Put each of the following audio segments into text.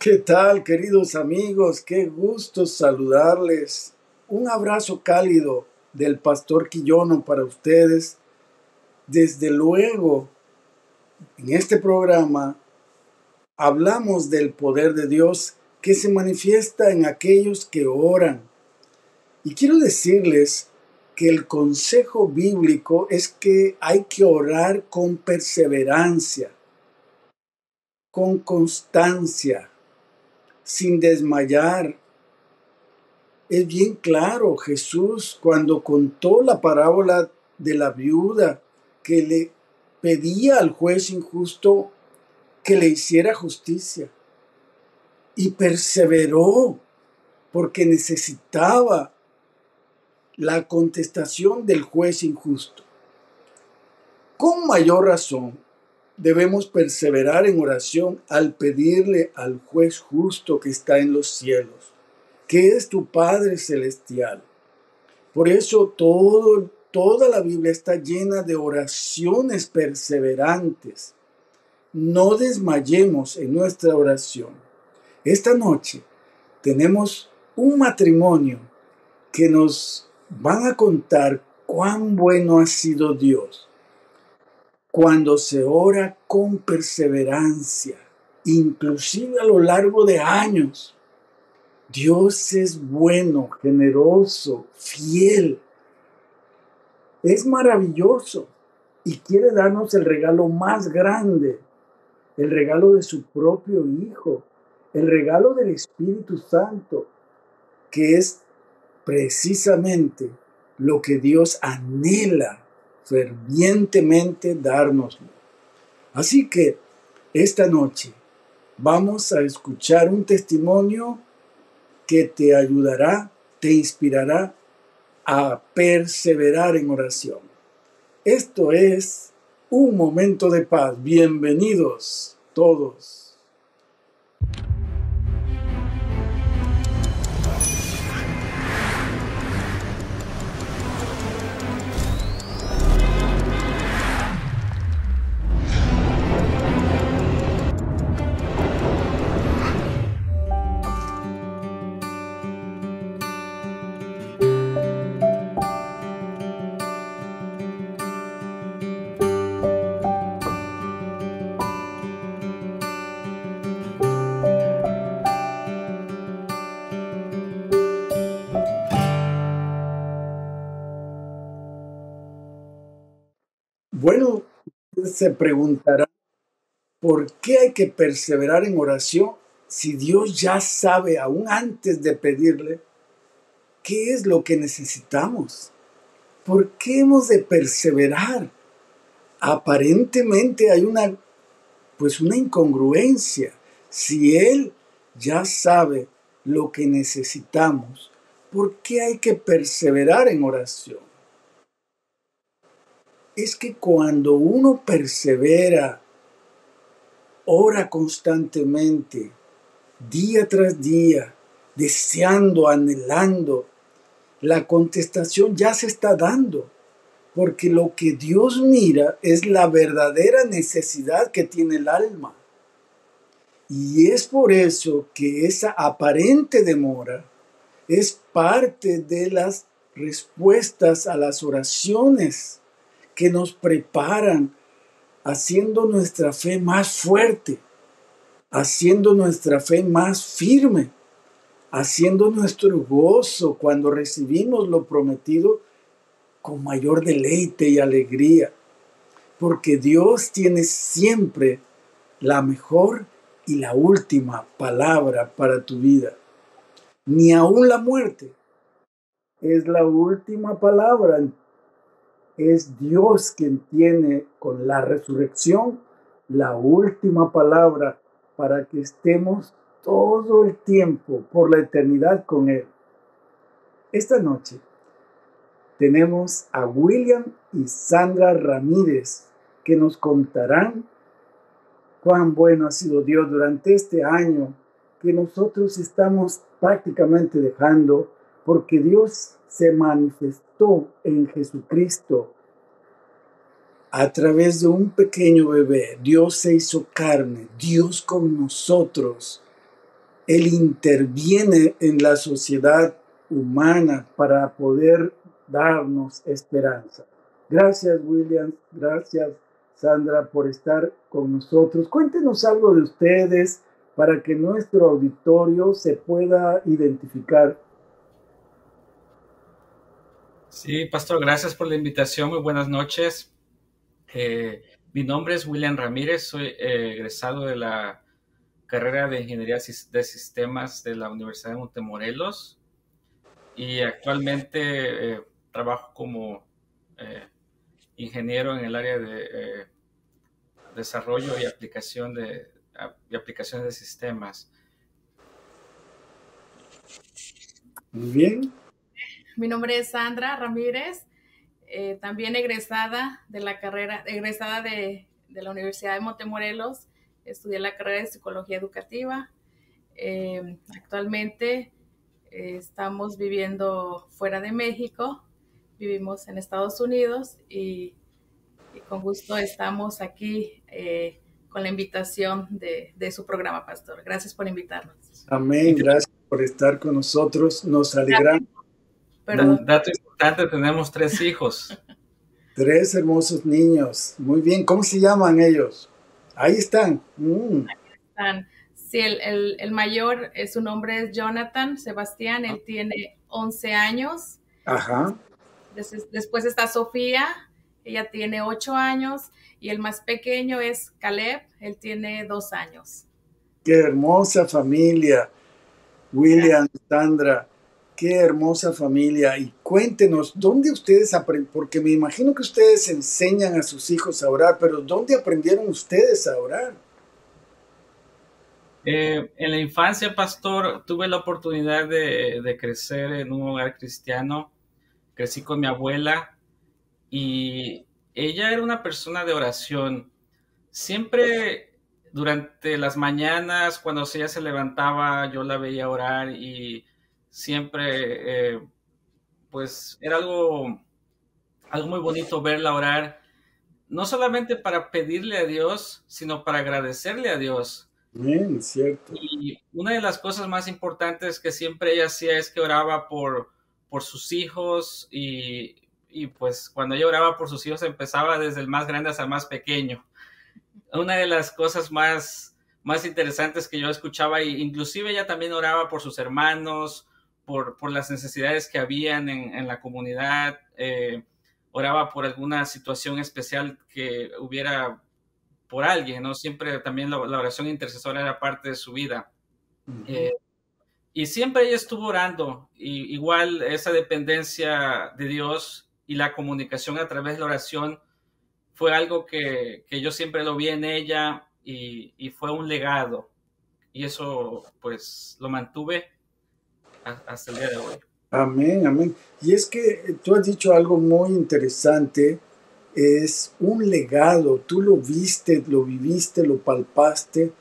¿Qué tal, queridos amigos? Qué gusto saludarles. Un abrazo cálido del pastor Quillono para ustedes. Desde luego, en este programa hablamos del poder de Dios que se manifiesta en aquellos que oran. Y quiero decirles que el consejo bíblico es que hay que orar con perseverancia, con constancia, sin desmayar. Es bien claro, Jesús cuando contó la parábola de la viuda que le pedía al juez injusto que le hiciera justicia y perseveró porque necesitaba la contestación del juez injusto. Con mayor razón, debemos perseverar en oración al pedirle al juez justo que está en los cielos, que es tu Padre Celestial. Por eso toda la Biblia está llena de oraciones perseverantes. No desmayemos en nuestra oración. Esta noche tenemos un matrimonio que nos van a contar cuán bueno ha sido Dios cuando se ora con perseverancia, inclusive a lo largo de años. Dios es bueno, generoso, fiel. Es maravilloso y quiere darnos el regalo más grande, el regalo de su propio Hijo, el regalo del Espíritu Santo, que es precisamente lo que Dios anhela fervientemente dárnoslo. Así que esta noche vamos a escuchar un testimonio que te ayudará, te inspirará a perseverar en oración. Esto es un momento de paz. Bienvenidos todos. Bueno, se preguntará, ¿por qué hay que perseverar en oración si Dios ya sabe, aún antes de pedirle, qué es lo que necesitamos? ¿Por qué hemos de perseverar? Aparentemente hay una, pues una incongruencia. Si Él ya sabe lo que necesitamos, ¿por qué hay que perseverar en oración? Es que cuando uno persevera, ora constantemente, día tras día, deseando, anhelando, la contestación ya se está dando, porque lo que Dios mira es la verdadera necesidad que tiene el alma. Y es por eso que esa aparente demora es parte de las respuestas a las oraciones que nos preparan, haciendo nuestra fe más fuerte, haciendo nuestra fe más firme, haciendo nuestro gozo cuando recibimos lo prometido con mayor deleite y alegría, porque Dios tiene siempre la mejor y la última palabra para tu vida. Ni aún la muerte es la última palabra es Dios quien tiene con la resurrección la última palabra para que estemos todo el tiempo por la eternidad con Él. Esta noche tenemos a William y Sandra Ramírez que nos contarán cuán bueno ha sido Dios durante este año que nosotros estamos prácticamente dejando porque Dios se manifestó en Jesucristo a través de un pequeño bebé. Dios se hizo carne, Dios con nosotros, Él interviene en la sociedad humana para poder darnos esperanza. Gracias, William. Gracias, Sandra, por estar con nosotros. Cuéntenos algo de ustedes para que nuestro auditorio se pueda identificar. Sí, Pastor, gracias por la invitación. Muy buenas noches. Eh, mi nombre es William Ramírez, soy eh, egresado de la carrera de Ingeniería de Sistemas de la Universidad de Montemorelos y actualmente eh, trabajo como ingeniero en el área de desarrollo y aplicación de, y aplicaciones de sistemas. Muy bien. Mi nombre es Sandra Ramírez, eh, también egresada de la carrera, egresada de, la Universidad de Montemorelos, estudié la carrera de psicología educativa. Eh, actualmente eh, estamos viviendo fuera de México, vivimos en Estados Unidos y, con gusto estamos aquí con la invitación de, su programa, Pastor. Gracias por invitarnos. Amén, gracias por estar con nosotros. Nos alegramos. Un dato importante, tenemos tres hijos. tres hermosos niños. Muy bien, ¿cómo se llaman ellos? Ahí están. Mm. Ahí están. Sí, el, mayor, eh, su nombre es Jonathan Sebastián, él tiene 11 años. Ajá. después está Sofía, ella tiene 8 años y el más pequeño es Caleb, él tiene dos años. Qué hermosa familia, William, Sandra, qué hermosa familia. Y cuéntenos, ¿dónde ustedes aprendieron? Porque me imagino que ustedes enseñan a sus hijos a orar, pero ¿dónde aprendieron ustedes a orar? Eh, en la infancia, pastor, tuve la oportunidad de, de crecer en un hogar cristiano. Crecí con mi abuela y ella era una persona de oración. Siempre durante las mañanas, cuando ella se levantaba, yo la veía orar y siempre, eh, pues era algo, algo muy bonito verla orar, no solamente para pedirle a Dios, sino para agradecerle a Dios. Bien, cierto. Y una de las cosas más importantes que siempre ella hacía es que oraba por, por sus hijos y, y pues cuando ella oraba por sus hijos empezaba desde el más grande hasta el más pequeño. Una de las cosas más, más interesantes que yo escuchaba, e inclusive ella también oraba por sus hermanos, por, por las necesidades que habían en, en la comunidad, eh, oraba por alguna situación especial que hubiera por alguien, ¿no? Siempre también la, oración intercesora era parte de su vida. Eh, y siempre ella estuvo orando, y igual esa dependencia de Dios y la comunicación a través de la oración fue algo que, yo siempre lo vi en ella y, fue un legado. Y eso pues lo mantuve hasta el día de hoy. Amén, amén. Y es que tú has dicho algo muy interesante, es un legado, tú lo viste, lo viviste, lo palpaste,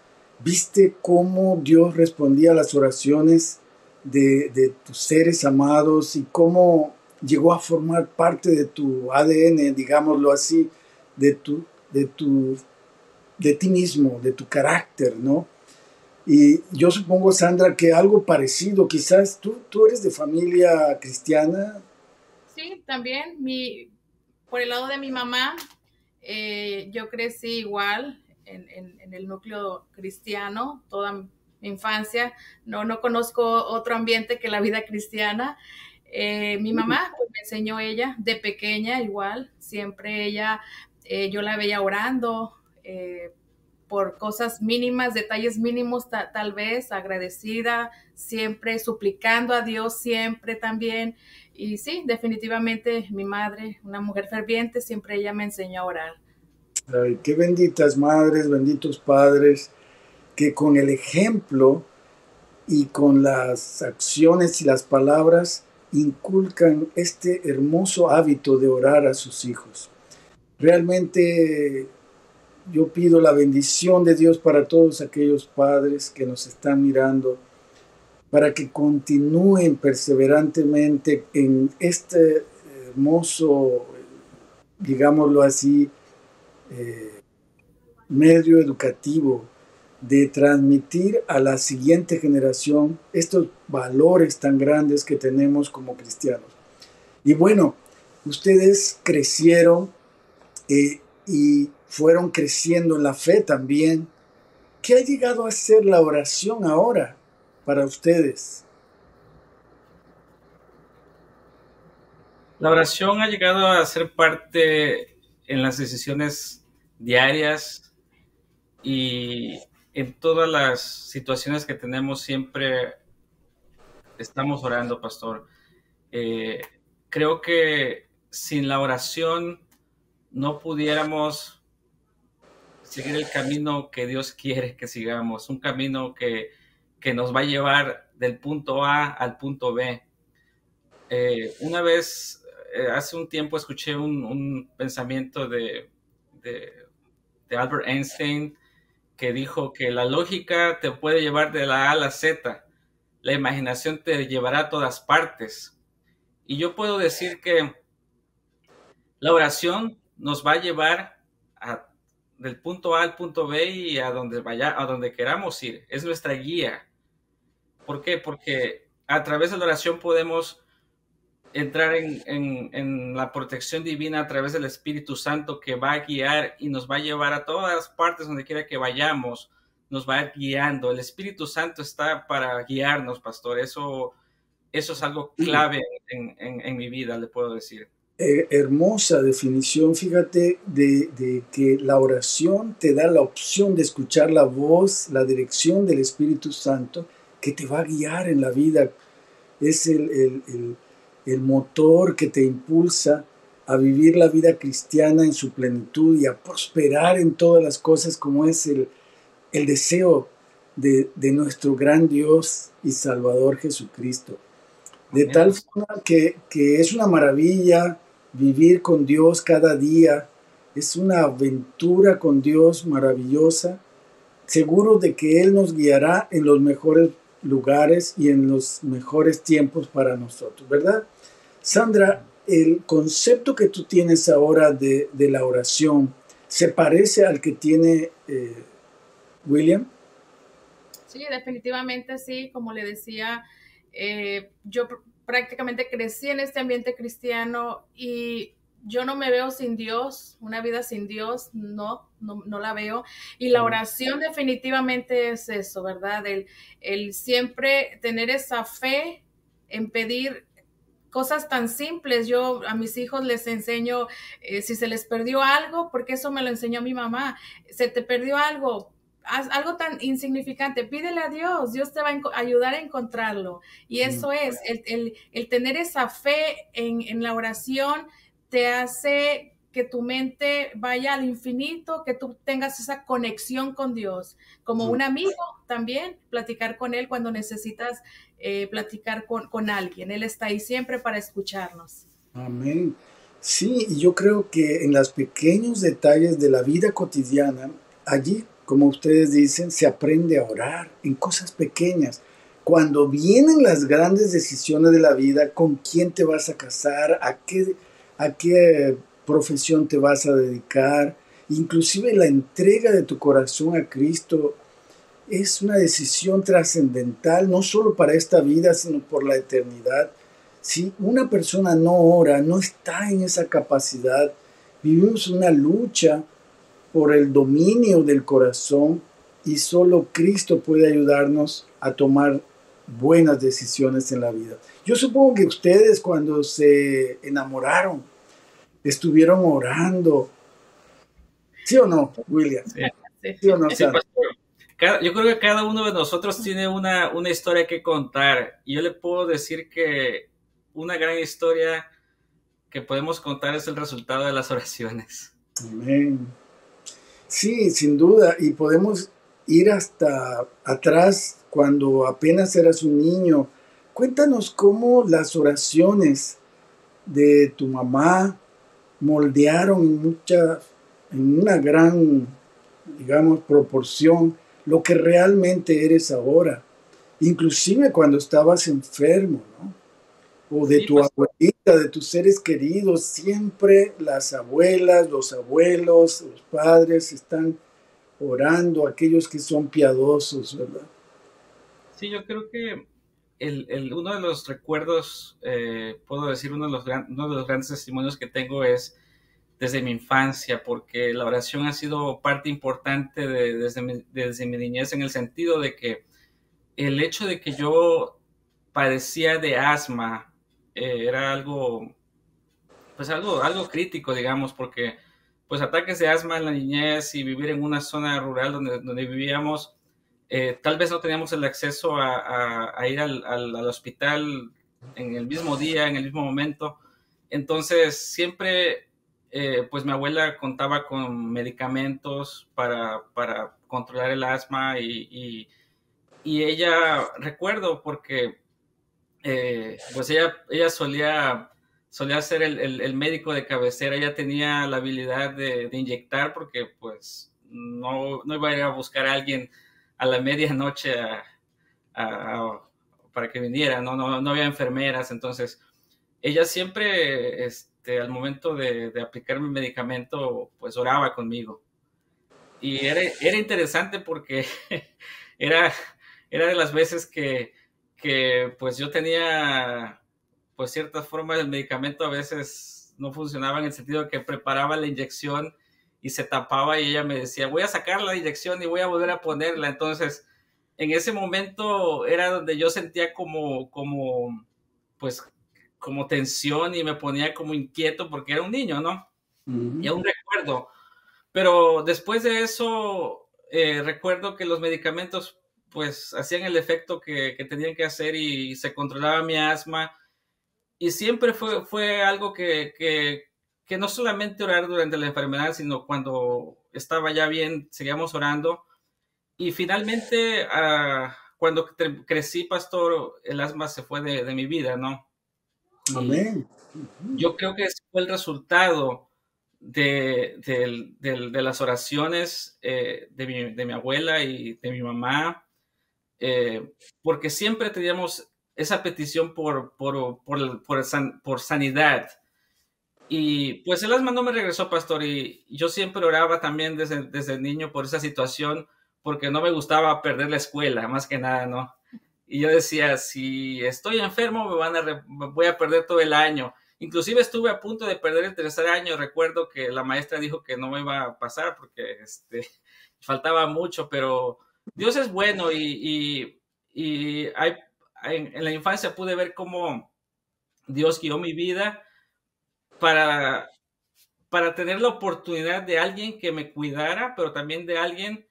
viste cómo Dios respondía a las oraciones de, de tus seres amados y cómo llegó a formar parte de tu ADN, digámoslo así, de tu, de tu, de ti mismo, de tu carácter, ¿no? Y yo supongo, Sandra, que algo parecido, quizás tú, tú eres de familia cristiana. Sí, también. Mi, por el lado de mi mamá, eh, yo crecí igual en, en, el núcleo cristiano toda mi infancia. No, no conozco otro ambiente que la vida cristiana. Eh, mi mamá pues, me enseñó ella de pequeña igual, siempre ella, eh, yo la veía orando eh, por cosas mínimas, detalles mínimos tal vez, agradecida, siempre suplicando a Dios, siempre también. Y sí, definitivamente mi madre, una mujer ferviente, siempre ella me enseñó a orar. Ay, qué benditas madres, benditos padres, que con el ejemplo y con las acciones y las palabras inculcan este hermoso hábito de orar a sus hijos. Realmente yo pido la bendición de Dios para todos aquellos padres que nos están mirando, para que continúen perseverantemente en este hermoso, digámoslo así, eh, medio educativo de transmitir a la siguiente generación estos valores tan grandes que tenemos como cristianos. Y bueno, ustedes crecieron eh, y fueron creciendo en la fe también. ¿Qué ha llegado a ser la oración ahora para ustedes? La oración ha llegado a ser parte en las decisiones diarias y en todas las situaciones que tenemos siempre estamos orando, pastor. Eh, creo que sin la oración no pudiéramos seguir el camino que Dios quiere que sigamos, un camino que, nos va a llevar del punto A al punto B. Eh, una vez, eh, hace un tiempo, escuché un, pensamiento de, de, Albert Einstein que dijo que la lógica te puede llevar de la A a la Z, la imaginación te llevará a todas partes. Y yo puedo decir que la oración nos va a llevar del punto A al punto B y a donde vaya, a donde queramos ir. Es nuestra guía. ¿Por qué? Porque a través de la oración podemos entrar en, la protección divina a través del Espíritu Santo que va a guiar y nos va a llevar a todas partes donde quiera que vayamos, nos va a ir guiando. El Espíritu Santo está para guiarnos, pastor. Eso, eso es algo clave en mi vida, le puedo decir. Eh, hermosa definición, fíjate, de, que la oración te da la opción de escuchar la voz, la dirección del Espíritu Santo que te va a guiar en la vida. Es el, motor que te impulsa a vivir la vida cristiana en su plenitud y a prosperar en todas las cosas como es el, deseo de, nuestro gran Dios y Salvador Jesucristo. De tal forma que, que es una maravilla vivir con Dios cada día. Es una aventura con Dios maravillosa, seguro de que Él nos guiará en los mejores lugares y en los mejores tiempos para nosotros, ¿verdad? Sandra, el concepto que tú tienes ahora de, la oración, ¿se parece al que tiene eh, William? Sí, definitivamente sí, como le decía, eh, yo prácticamente crecí en este ambiente cristiano y yo no me veo sin Dios, una vida sin Dios, no, no, la veo. Y la oración definitivamente es eso, ¿verdad? El, el siempre tener esa fe en pedir cosas tan simples. Yo a mis hijos les enseño eh, si se les perdió algo, porque eso me lo enseñó mi mamá. Se te perdió algo, algo tan insignificante, pídele a Dios, Dios te va a ayudar a encontrarlo. Y eso es, el, tener esa fe en, la oración te hace que tu mente vaya al infinito, que tú tengas esa conexión con Dios, como un amigo también, platicar con Él cuando necesitas eh, platicar con, con alguien. Él está ahí siempre para escucharnos. Amén. Sí, y yo creo que en los pequeños detalles de la vida cotidiana, allí como ustedes dicen, se aprende a orar en cosas pequeñas. Cuando vienen las grandes decisiones de la vida, con quién te vas a casar, a qué, a qué profesión te vas a dedicar, inclusive la entrega de tu corazón a Cristo, es una decisión trascendental, no solo para esta vida, sino por la eternidad. Si una persona no ora, no está en esa capacidad, vivimos una lucha por el dominio del corazón y solo Cristo puede ayudarnos a tomar buenas decisiones en la vida. Yo supongo que ustedes cuando se enamoraron estuvieron orando. ¿Sí o no, William? Sí, o no, yo creo que cada uno de nosotros tiene una, una historia que contar. Y yo le puedo decir que una gran historia que podemos contar es el resultado de las oraciones. Amén. Sí, sin duda, y podemos ir hasta atrás cuando apenas eras un niño. Cuéntanos cómo las oraciones de tu mamá moldearon mucha, en una gran, digamos, proporción lo que realmente eres ahora, inclusive cuando estabas enfermo, ¿no? O de tu pues. abuelita, de tus seres queridos, siempre las abuelas, los abuelos, los padres están orando, aquellos que son piadosos, ¿verdad? Sí, yo creo que el, uno de los recuerdos, eh, puedo decir, uno de, los uno de los grandes testimonios que tengo es desde mi infancia, porque la oración ha sido parte importante de, desde, mi, desde mi niñez en el sentido de que el hecho de que yo padecía de asma eh, era algo, pues algo, algo crítico, digamos, porque pues ataques de asma en la niñez y vivir en una zona rural donde, donde vivíamos, eh, tal vez no teníamos el acceso a, ir al, al, hospital en el mismo día, en el mismo momento. Entonces, siempre, eh, pues mi abuela contaba con medicamentos para, para controlar el asma y, y, ella, recuerdo, porque eh, pues ella, ella solía, solía ser el, el, médico de cabecera, ella tenía la habilidad de, de inyectar porque pues no, no, iba a ir a buscar a alguien a la medianoche para que viniera, ¿no? No, no había enfermeras, entonces ella siempre, este, al momento de, de aplicar mi medicamento, pues oraba conmigo. Y era, era interesante porque era, era de las veces que, que pues yo tenía pues ciertas formas del medicamento a veces no funcionaba en el sentido de que preparaba la inyección y se tapaba y ella me decía, voy a sacar la inyección y voy a volver a ponerla. Entonces, en ese momento era donde yo sentía como, como, pues, como tensión y me ponía como inquieto porque era un niño, ¿no? Y aún recuerdo. Pero después de eso, eh, recuerdo que los medicamentos, pues, hacían el efecto que, que tenían que hacer y, se controlaba mi asma. Y siempre fue, fue algo que, que, que no solamente orar durante la enfermedad, sino cuando estaba ya bien, seguíamos orando. Y finalmente, uh, cuando crecí, pastor, el asma se fue de, de mi vida, ¿no? Amén. Yo creo que ese fue el resultado de, de, de las oraciones eh, de, mi, de, mi, abuela y de mi mamá, eh, porque siempre teníamos esa petición por, por, por, por, san, por sanidad y pues el asma no me regresó, pastor, y yo siempre oraba también desde, desde niño por esa situación, porque no me gustaba perder la escuela, más que nada, ¿no? Y yo decía, si estoy enfermo, me van a voy a perder todo el año. Inclusive estuve a punto de perder el tercer año. Recuerdo que la maestra dijo que no me iba a pasar porque este, faltaba mucho, pero Dios es bueno y, y, hay, en la infancia pude ver cómo Dios guió mi vida para, para tener la oportunidad de alguien que me cuidara, pero también de alguien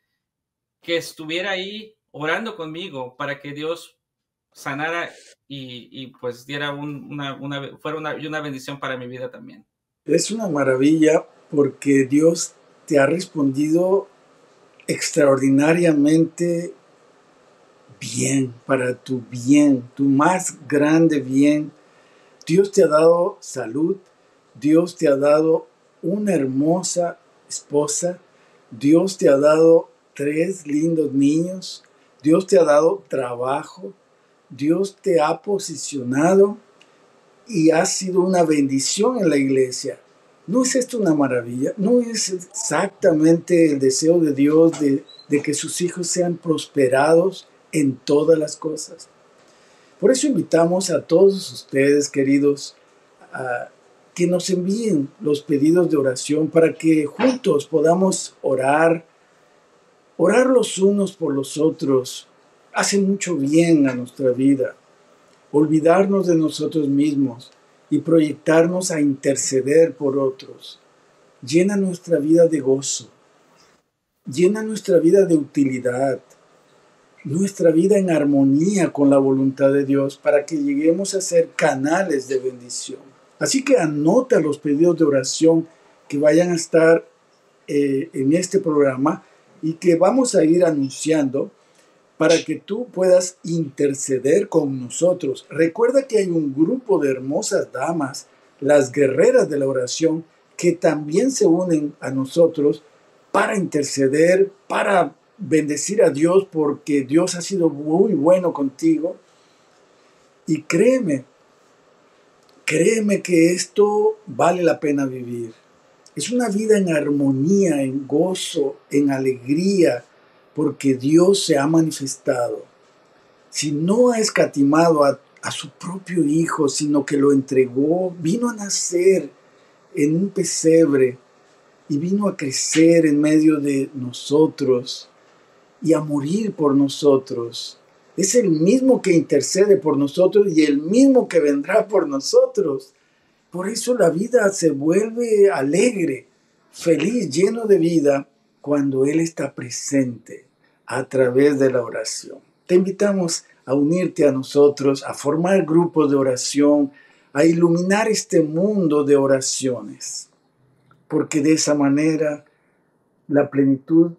que estuviera ahí orando conmigo para que Dios sanara y, pues diera una, una, fuera una, una bendición para mi vida también. Es una maravilla porque Dios te ha respondido extraordinariamente bien, para tu bien, tu más grande bien. Dios te ha dado salud, Dios te ha dado una hermosa esposa, Dios te ha dado tres lindos niños, Dios te ha dado trabajo, Dios te ha posicionado y ha sido una bendición en la iglesia. ¿No es esto una maravilla? ¿No es exactamente el deseo de Dios de, que sus hijos sean prosperados en todas las cosas? Por eso invitamos a todos ustedes, queridos, a que nos envíen los pedidos de oración para que juntos podamos orar. Orar los unos por los otros hace mucho bien a nuestra vida. Olvidarnos de nosotros mismos y proyectarnos a interceder por otros. Llena nuestra vida de gozo. Llena nuestra vida de utilidad. Nuestra vida en armonía con la voluntad de Dios para que lleguemos a ser canales de bendición. Así que anota los pedidos de oración que vayan a estar eh, en este programa y que vamos a ir anunciando para que tú puedas interceder con nosotros. Recuerda que hay un grupo de hermosas damas, las guerreras de la oración, que también se unen a nosotros para interceder, para bendecir a Dios, porque Dios ha sido muy bueno contigo. Y créeme, Créeme que esto vale la pena vivir. Es una vida en armonía, en gozo, en alegría, porque Dios se ha manifestado. Si no ha escatimado a, su propio Hijo, sino que lo entregó, vino a nacer en un pesebre y vino a crecer en medio de nosotros y a morir por nosotros. Es el mismo que intercede por nosotros y el mismo que vendrá por nosotros. Por eso la vida se vuelve alegre, feliz, lleno de vida cuando Él está presente a través de la oración. Te invitamos a unirte a nosotros, a formar grupos de oración, a iluminar este mundo de oraciones, porque de esa manera la plenitud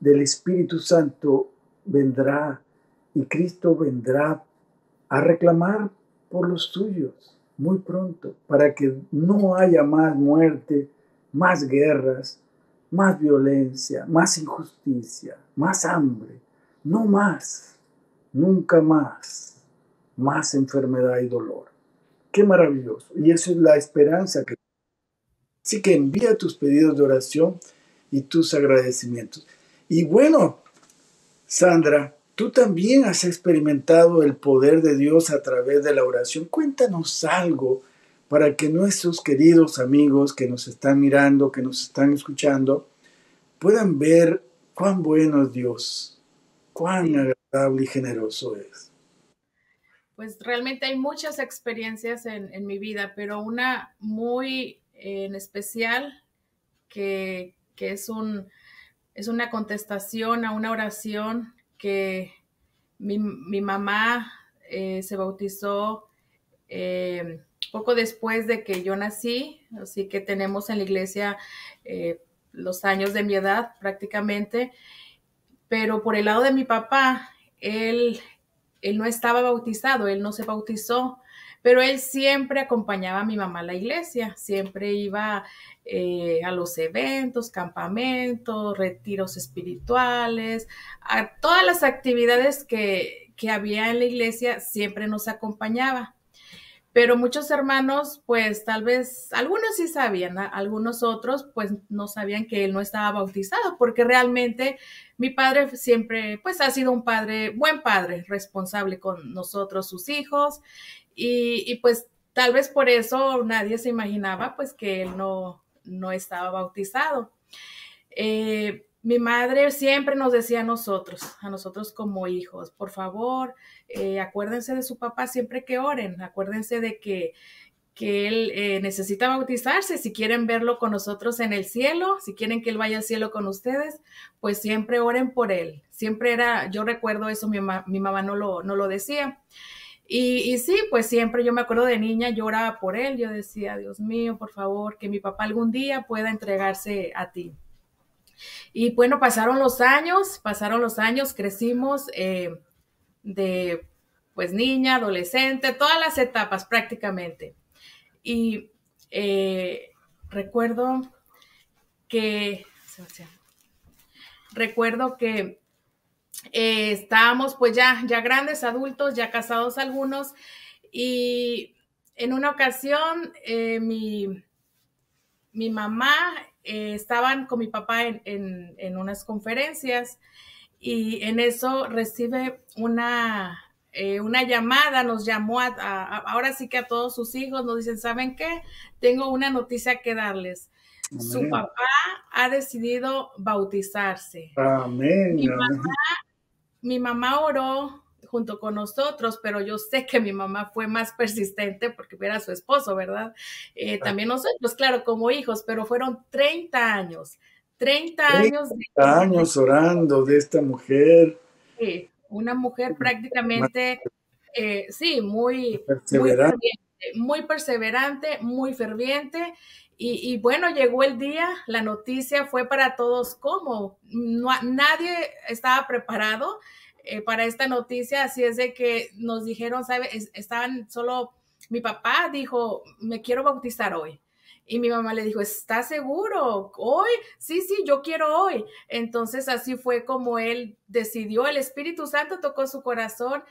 del Espíritu Santo vendrá y Cristo vendrá a reclamar por los suyos muy pronto, para que no haya más muerte, más guerras, más violencia, más injusticia, más hambre, no más, nunca más, más enfermedad y dolor. Qué maravilloso. Y eso es la esperanza que... Así que envía tus pedidos de oración y tus agradecimientos. Y bueno, Sandra, tú también has experimentado el poder de Dios a través de la oración. Cuéntanos algo para que nuestros queridos amigos que nos están mirando, que nos están escuchando, puedan ver cuán bueno es Dios, cuán agradable y generoso es. Pues realmente hay muchas experiencias en, mi vida, pero una muy en especial que, que es un, es una contestación a una oración que mi, mamá eh, se bautizó eh, poco después de que yo nací, así que tenemos en la iglesia eh, los años de mi edad prácticamente, pero por el lado de mi papá, él, él no estaba bautizado, él no se bautizó, pero él siempre acompañaba a mi mamá a la iglesia, siempre iba eh, a los eventos, campamentos, retiros espirituales, a todas las actividades que, que había en la iglesia, siempre nos acompañaba. Pero muchos hermanos, pues tal vez, algunos sí sabían, algunos otros, pues no sabían que él no estaba bautizado, porque realmente mi padre siempre, pues ha sido un padre, buen padre, responsable con nosotros, sus hijos, y, pues tal vez por eso nadie se imaginaba, pues que él no, no estaba bautizado. Eh, mi madre siempre nos decía a nosotros, a nosotros como hijos, por favor, eh, acuérdense de su papá siempre que oren, acuérdense de que, que él eh, necesita bautizarse, si quieren verlo con nosotros en el cielo, si quieren que él vaya al cielo con ustedes, pues siempre oren por él. Siempre era, yo recuerdo eso, mi, mi mamá no lo, no lo decía. Y, sí, pues siempre yo me acuerdo de niña, lloraba por él, yo decía, Dios mío, por favor, que mi papá algún día pueda entregarse a ti. Y bueno, pasaron los años, pasaron los años, crecimos eh, de pues niña, adolescente, todas las etapas prácticamente. Y eh, recuerdo que, recuerdo que eh, estábamos pues ya, ya grandes, adultos, ya casados algunos, y en una ocasión mi, mi, mamá eh, estaban con mi papá en, unas conferencias y en eso recibe una, una llamada, nos llamó a, ahora sí que a todos sus hijos, nos dicen, ¿saben qué? Tengo una noticia que darles. Su papá ha decidido bautizarse. Amén. Mi mamá mi mamá oró junto con nosotros, pero yo sé que mi mamá fue más persistente porque era su esposo, ¿verdad? Eh, también nosotros, claro, como hijos, pero fueron 30 años, 30 años. 30 años orando de esta mujer. Sí, una mujer prácticamente, eh, sí, muy, perseverante. Muy, perseverante, muy ferviente. Y, bueno, llegó el día, la noticia fue para todos como, no, nadie estaba preparado eh, para esta noticia, así es de que nos dijeron, ¿sabe? estaban solo, mi papá dijo, me quiero bautizar hoy. Y mi mamá le dijo, ¿estás seguro? ¿Hoy? Sí, sí, yo quiero hoy. Entonces así fue como él decidió, el Espíritu Santo tocó su corazón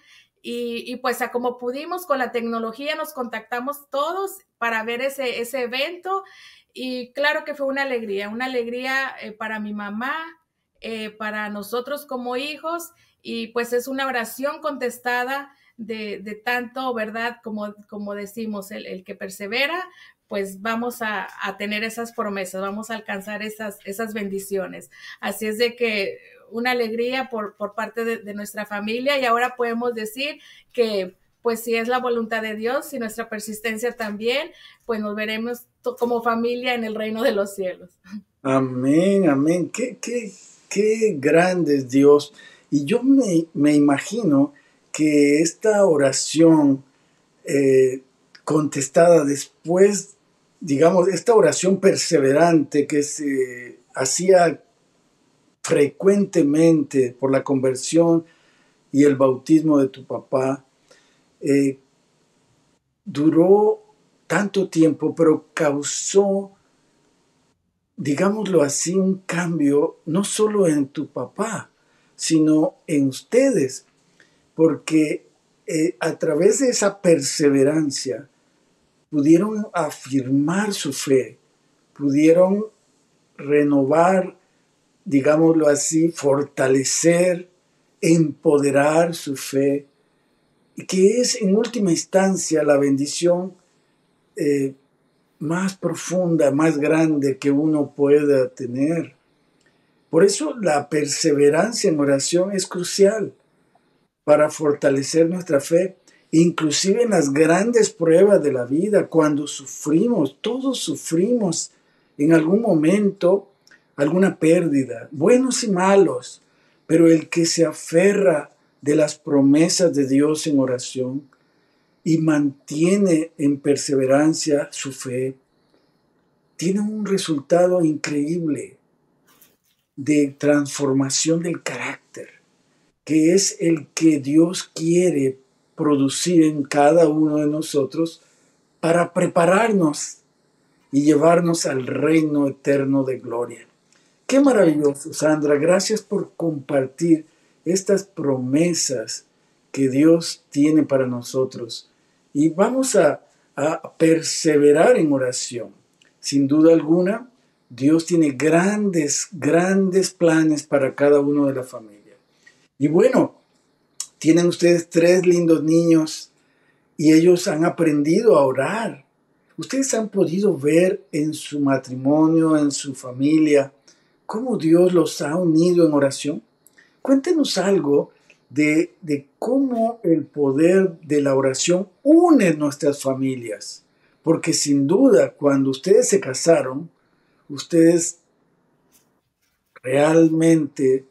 y, pues a como pudimos con la tecnología nos contactamos todos para ver ese, ese evento Y claro que fue una alegría, una alegría eh, para mi mamá, eh, para nosotros como hijos, y pues es una oración contestada de, tanto, ¿verdad? Como, como decimos, el, que persevera, pues vamos a, tener esas promesas, vamos a alcanzar esas, esas bendiciones. Así es de que una alegría por, por parte de, nuestra familia y ahora podemos decir que pues si es la voluntad de Dios y nuestra persistencia también, pues nos veremos como familia en el reino de los cielos. Amén, amén. Qué, qué, qué grande es Dios. Y yo me, me imagino que esta oración eh, contestada después, digamos, esta oración perseverante que se hacía frecuentemente por la conversión y el bautismo de tu papá, eh, duró tanto tiempo, pero causó, digámoslo así, un cambio no solo en tu papá, sino en ustedes, porque eh, a través de esa perseverancia pudieron afirmar su fe, pudieron renovar, digámoslo así, fortalecer, empoderar su fe, que es en última instancia la bendición eh, más profunda, más grande que uno pueda tener. Por eso la perseverancia en oración es crucial para fortalecer nuestra fe, inclusive en las grandes pruebas de la vida, cuando sufrimos, todos sufrimos en algún momento alguna pérdida, buenos y malos, pero el que se aferra de las promesas de Dios en oración y mantiene en perseverancia su fe, tiene un resultado increíble de transformación del carácter, que es el que Dios quiere producir en cada uno de nosotros para prepararnos y llevarnos al reino eterno de gloria. Qué maravilloso, Sandra. Gracias por compartir estas promesas que Dios tiene para nosotros. Y vamos a, a perseverar en oración. Sin duda alguna, Dios tiene grandes, grandes planes para cada uno de la familia. Y bueno, tienen ustedes tres lindos niños y ellos han aprendido a orar. Ustedes han podido ver en su matrimonio, en su familia, cómo Dios los ha unido en oración. Cuéntenos algo de, de cómo el poder de la oración une nuestras familias. Porque sin duda, cuando ustedes se casaron, ustedes realmente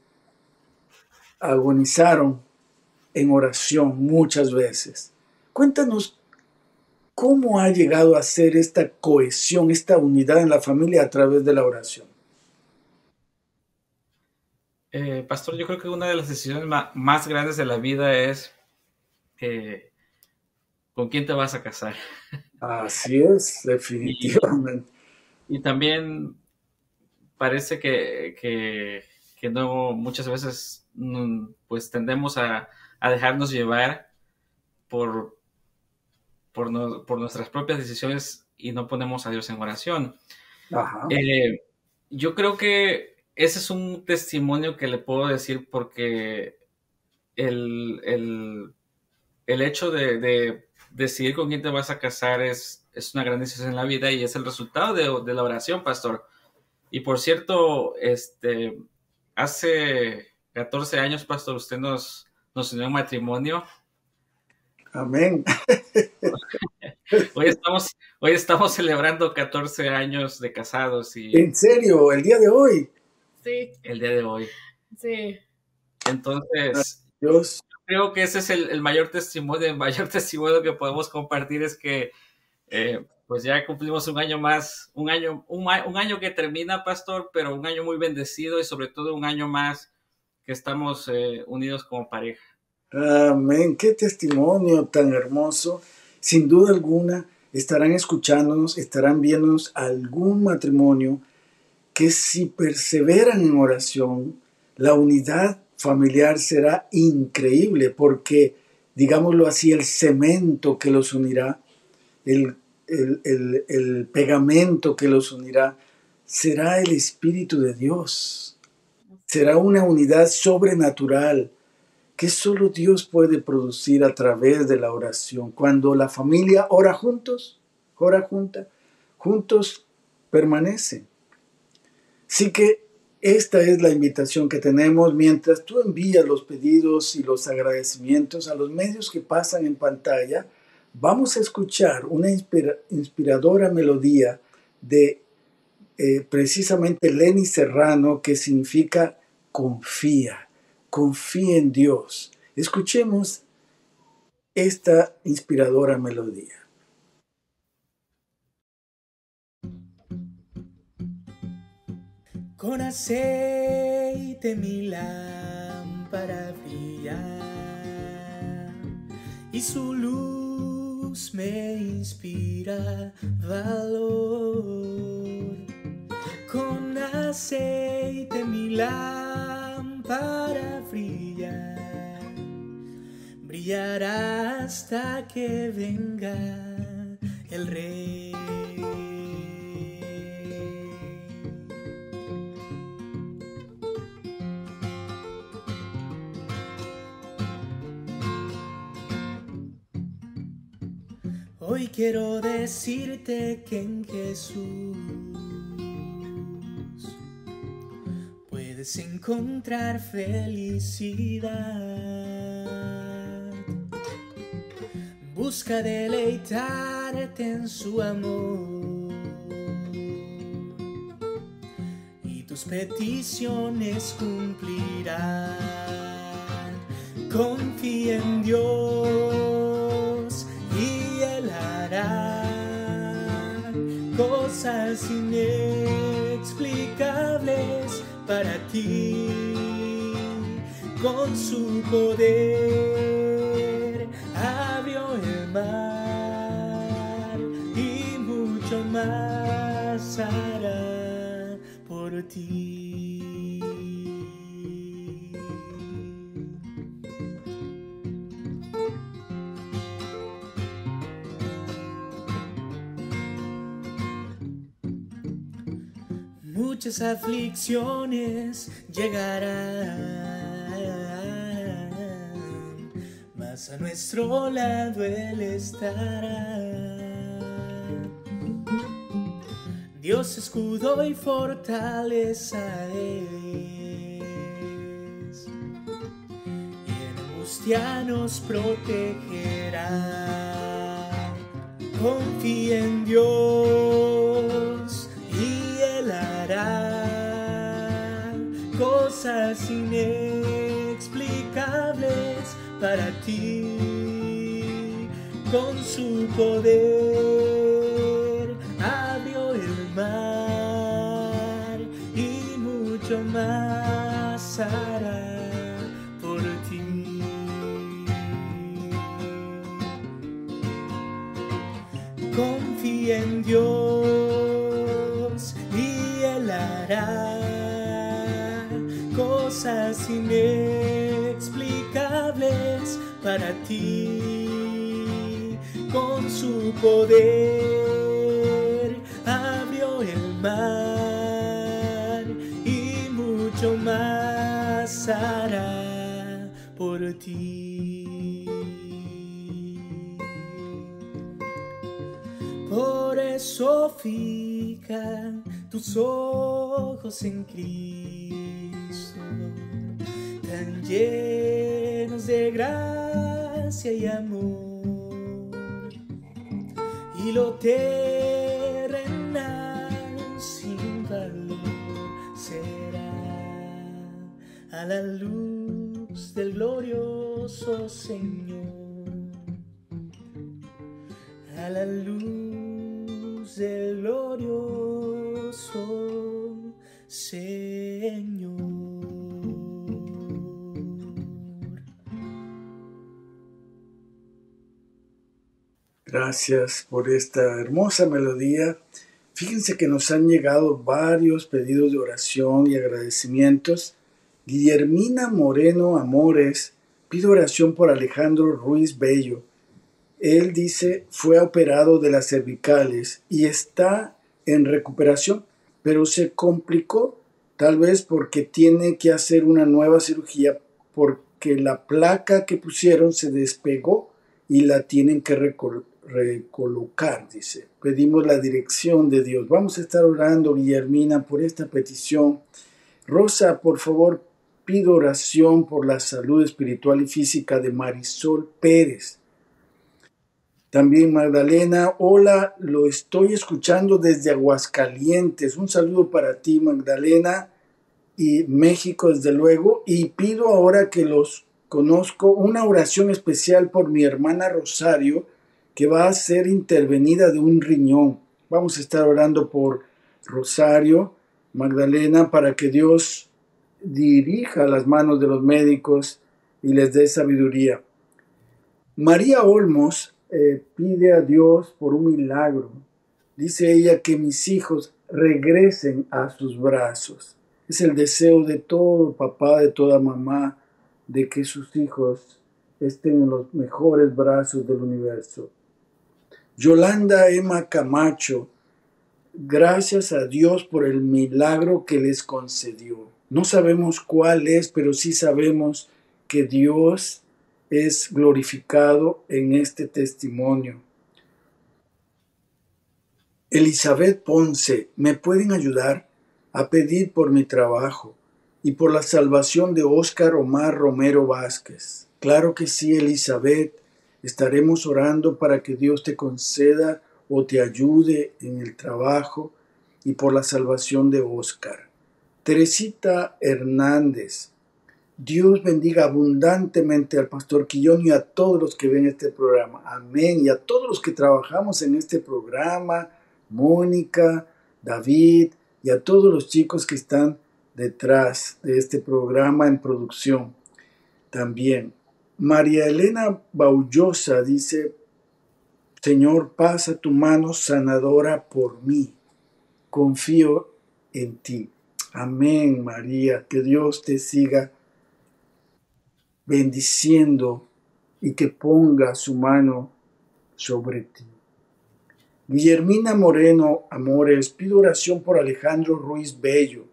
agonizaron en oración muchas veces. Cuéntanos cómo ha llegado a ser esta cohesión, esta unidad en la familia a través de la oración. Eh, pastor, yo creo que una de las decisiones más grandes de la vida es eh, con quién te vas a casar. Así es, definitivamente. Y también parece que, no muchas veces mm, pues tendemos a, dejarnos llevar por, por, nuestras propias decisiones y no ponemos a Dios en oración. Eh, yo creo que ese es un testimonio que le puedo decir porque el, hecho de decidir con quién te vas a casar es, es una gran decisión en la vida y es el resultado de, la oración, pastor. Y por cierto, este, hace 14 años, pastor, usted nos, nos unió en matrimonio. Amén. Hoy estamos, hoy estamos celebrando 14 años de casados. Y, ¿En serio? ¿El día de hoy? Sí. El día de hoy. Sí. Entonces, Dios creo que ese es el, mayor testimonio, el mayor testimonio que podemos compartir es que eh, pues ya cumplimos un año más, un año, un, año que termina, pastor, pero un año muy bendecido y sobre todo un año más que estamos eh, unidos como pareja. Amén, qué testimonio tan hermoso. Sin duda alguna estarán escuchándonos, estarán viéndonos algún matrimonio que si perseveran en oración, la unidad familiar será increíble porque, digámoslo así, el cemento que los unirá, el, el, pegamento que los unirá, será el Espíritu de Dios. Será una unidad sobrenatural que solo Dios puede producir a través de la oración. Cuando la familia ora juntos, ora junta, juntos permanece. Así que esta es la invitación que tenemos mientras tú envías los pedidos y los agradecimientos a los medios que pasan en pantalla. Vamos a escuchar una inspiradora melodía de eh, precisamente Lenny Serrano que significa confía, confía en Dios. Escuchemos esta inspiradora melodía. Con aceite mi lámpara brilla y su luz me inspira valor. Con aceite mi lámpara brilla, brillará hasta que venga el rey. Hoy quiero decirte que en Jesús puedes encontrar felicidad. Busca deleitarte en su amor y tus peticiones cumplirán. Confía en Dios cosas inexplicables para ti con su poder abrió el mar y mucho más hará por ti. Muchas aflicciones llegarán, mas a nuestro lado Él estará. Dios escudo y fortaleza es, y en angustia nos protegerá. Confía en Dios cosas inexplicables para ti. Con su poder abrió el mar y mucho más hará por ti. Confía en Dios inexplicables para ti. Con su poder abrió el mar y mucho más hará por ti. Por eso fijan tus ojos en Cristo llenos de gracia y amor. Y lo terrenal sin valor será a la luz del glorioso Señor. A la luz del glorioso Señor. Gracias por esta hermosa melodía. Fíjense que nos han llegado varios pedidos de oración y agradecimientos. Guillermina Moreno Amores pide oración por Alejandro Ruiz Bello. Él dice, fue operado de las cervicales y está en recuperación, pero se complicó tal vez porque tiene que hacer una nueva cirugía porque la placa que pusieron se despegó y la tienen que recolocar, dice. Pedimos la dirección de Dios. Vamos a estar orando, Guillermina, por esta petición. Rosa, por favor, pido oración por la salud espiritual y física de Marisol Pérez. También Magdalena, hola, lo estoy escuchando desde Aguascalientes. Un saludo para ti, Magdalena, y México, desde luego. Y pido ahora que los conozco una oración especial por mi hermana Rosario, que va a ser intervenida de un riñón. Vamos a estar orando por Rosario, Magdalena, para que Dios dirija las manos de los médicos y les dé sabiduría. María Olmos eh, pide a Dios por un milagro. Dice ella que mis hijos regresen a sus brazos. Es el deseo de todo papá, de toda mamá, de que sus hijos estén en los mejores brazos del universo. Yolanda Emma Camacho, gracias a Dios por el milagro que les concedió. No sabemos cuál es, pero sí sabemos que Dios es glorificado en este testimonio. Elizabeth Ponce, ¿me pueden ayudar a pedir por mi trabajo y por la salvación de Óscar Omar Romero Vázquez? Claro que sí, Elizabeth. Estaremos orando para que Dios te conceda o te ayude en el trabajo y por la salvación de Óscar. Teresita Hernández, Dios bendiga abundantemente al pastor Quillón y a todos los que ven este programa. Amén. Y a todos los que trabajamos en este programa, Mónica, David y a todos los chicos que están detrás de este programa en producción. También. María Elena Baullosa dice, Señor, pasa tu mano sanadora por mí. Confío en ti. Amén, María. Que Dios te siga bendiciendo y que ponga su mano sobre ti. Guillermina Moreno Amores, pido oración por Alejandro Ruiz Bello.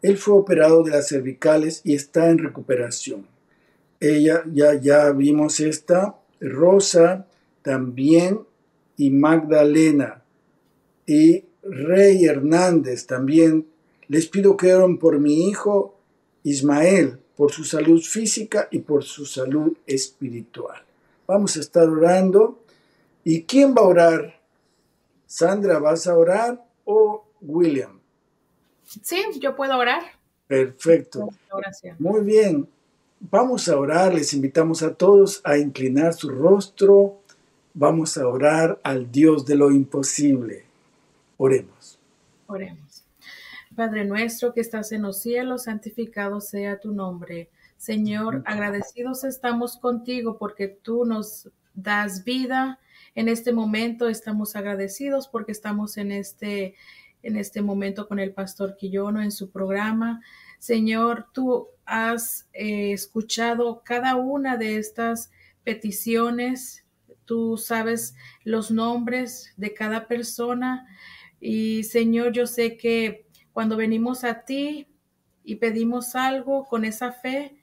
Él fue operado de las cervicales y está en recuperación. Ella, ya, ya vimos esta. Rosa también y Magdalena y Rey Hernández también. Les pido que oren por mi hijo Ismael por su salud física y por su salud espiritual. Vamos a estar orando. ¿Y quién va a orar? Sandra, ¿vas a orar o William? Sí, yo puedo orar. Perfecto. Muy bien. Vamos a orar. Les invitamos a todos a inclinar su rostro. Vamos a orar al Dios de lo imposible. Oremos. Oremos. Padre nuestro que estás en los cielos, santificado sea tu nombre. Señor, agradecidos estamos contigo porque tú nos das vida. En este momento estamos agradecidos porque estamos en este, en este momento con el pastor Quillono en su programa. Señor, tú has eh, escuchado cada una de estas peticiones. Tú sabes los nombres de cada persona. Y Señor, yo sé que cuando venimos a ti y pedimos algo con esa fe,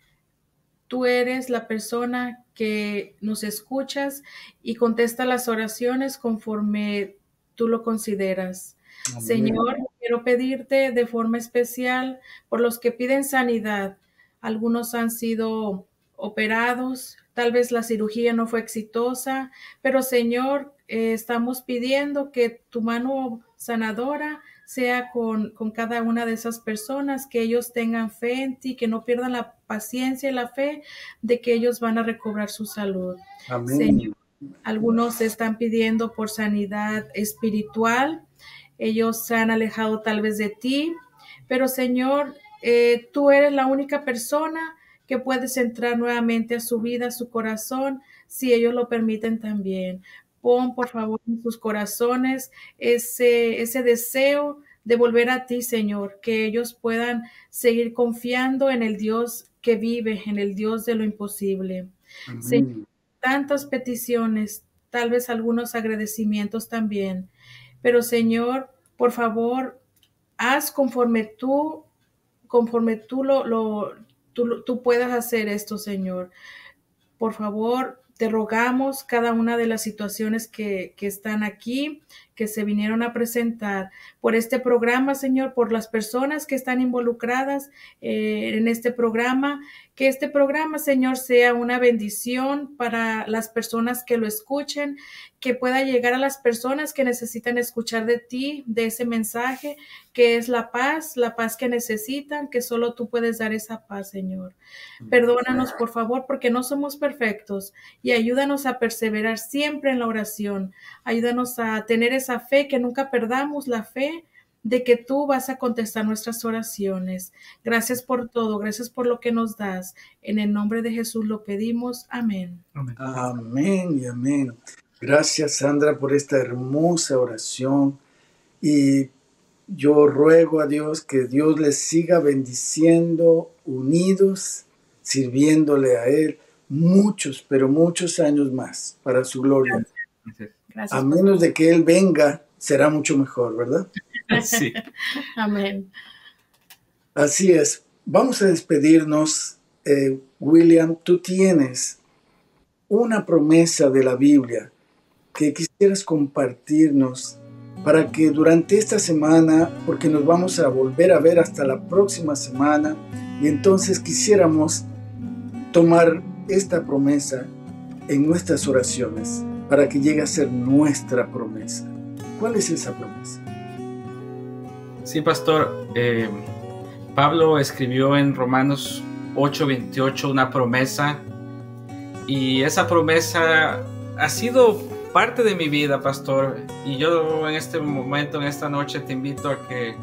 tú eres la persona que nos escuchas y contesta las oraciones conforme tú lo consideras. Señor, quiero pedirte de forma especial por los que piden sanidad. Algunos han sido operados, tal vez la cirugía no fue exitosa, pero Señor, eh, estamos pidiendo que tu mano sanadora sea con, cada una de esas personas, que ellos tengan fe en ti, que no pierdan la paciencia y la fe de que ellos van a recobrar su salud. Señor, algunos están pidiendo por sanidad espiritual, ellos se han alejado tal vez de ti, pero Señor, eh, tú eres la única persona que puedes entrar nuevamente a su vida, a su corazón, si ellos lo permiten también. Pon, por favor, en sus corazones ese, ese deseo de volver a ti, Señor, que ellos puedan seguir confiando en el Dios que vive, en el Dios de lo imposible. Señor, tantas peticiones tal vez algunos agradecimientos también. Pero Señor, por favor, haz conforme tú, conforme tú lo, lo tú, tú puedas hacer esto, Señor. Por favor, te rogamos cada una de las situaciones que, que, están aquí, que se vinieron a presentar, por este programa, Señor, por las personas que están involucradas eh, en este programa, que este programa, Señor, sea una bendición para las personas que lo escuchen, que pueda llegar a las personas que necesitan escuchar de ti, de ese mensaje, que es la paz, la paz que necesitan, que solo tú puedes dar esa paz, Señor. Perdónanos, por favor, porque no somos perfectos y ayúdanos a perseverar siempre en la oración. Ayúdanos a tener esa fe, que nunca perdamos la fe de que tú vas a contestar nuestras oraciones. Gracias por todo, gracias por lo que nos das. En el nombre de Jesús lo pedimos. Amén. Amén, amén y amén. Gracias Sandra por esta hermosa oración y yo ruego a Dios que Dios les siga bendiciendo unidos, sirviéndole a Él muchos, pero muchos años más para su gloria. Gracias. A menos de que Él venga, será mucho mejor, ¿verdad? Sí. Amén. Así es. Vamos a despedirnos. Eh, William, tú tienes una promesa de la Biblia que quisieras compartirnos para que durante esta semana, porque nos vamos a volver a ver hasta la próxima semana, y entonces quisiéramos tomar esta promesa en nuestras oraciones para que llegue a ser nuestra promesa. ¿Cuál es esa promesa? Sí, pastor. Eh, Pablo escribió en Romanos 8:28 una promesa y esa promesa ha sido parte de mi vida, pastor. Y yo en este momento, en esta noche, te invito a que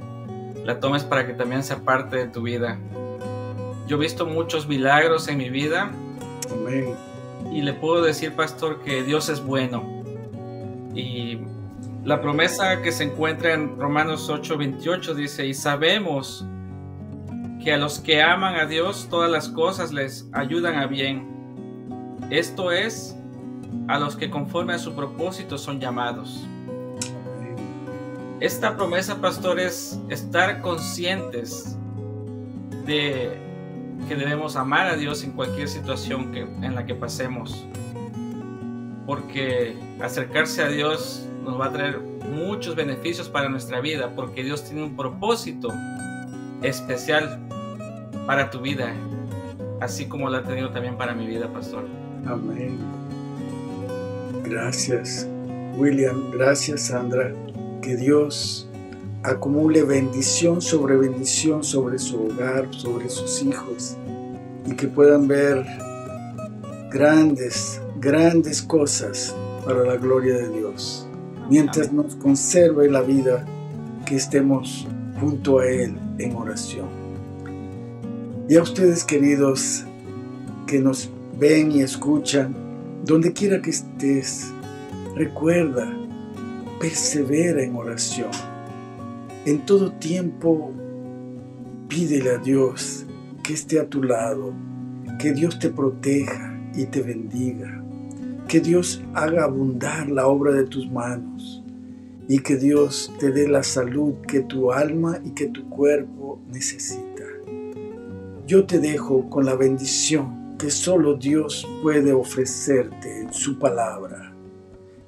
la tomes para que también sea parte de tu vida. Yo he visto muchos milagros en mi vida. Amén. Y le puedo decir, pastor, que Dios es bueno. Y la promesa que se encuentra en Romanos 8:28 dice, y sabemos que a los que aman a Dios todas las cosas les ayudan a bien. Esto es, a los que conforme a su propósito son llamados. Esta promesa, pastor, es estar conscientes de que debemos amar a Dios en cualquier situación que, en la que pasemos. Porque acercarse a Dios nos va a traer muchos beneficios para nuestra vida, porque Dios tiene un propósito especial para tu vida, así como lo ha tenido también para mi vida, pastor. Amén. Gracias, William. Gracias, Sandra. Que Dios acumule bendición sobre bendición sobre su hogar, sobre sus hijos, y que puedan ver grandes, grandes cosas para la gloria de Dios mientras nos conserve la vida, que estemos junto a Él en oración. Y a ustedes queridos que nos ven y escuchan, donde quiera que estés, recuerda, persevera en oración. En todo tiempo, pídele a Dios que esté a tu lado, que Dios te proteja y te bendiga que Dios haga abundar la obra de tus manos y que Dios te dé la salud que tu alma y que tu cuerpo necesita. Yo te dejo con la bendición que solo Dios puede ofrecerte en su palabra.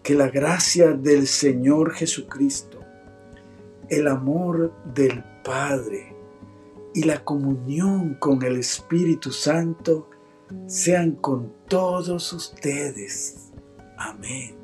Que la gracia del Señor Jesucristo, el amor del Padre y la comunión con el Espíritu Santo sean con todos ustedes. Amén.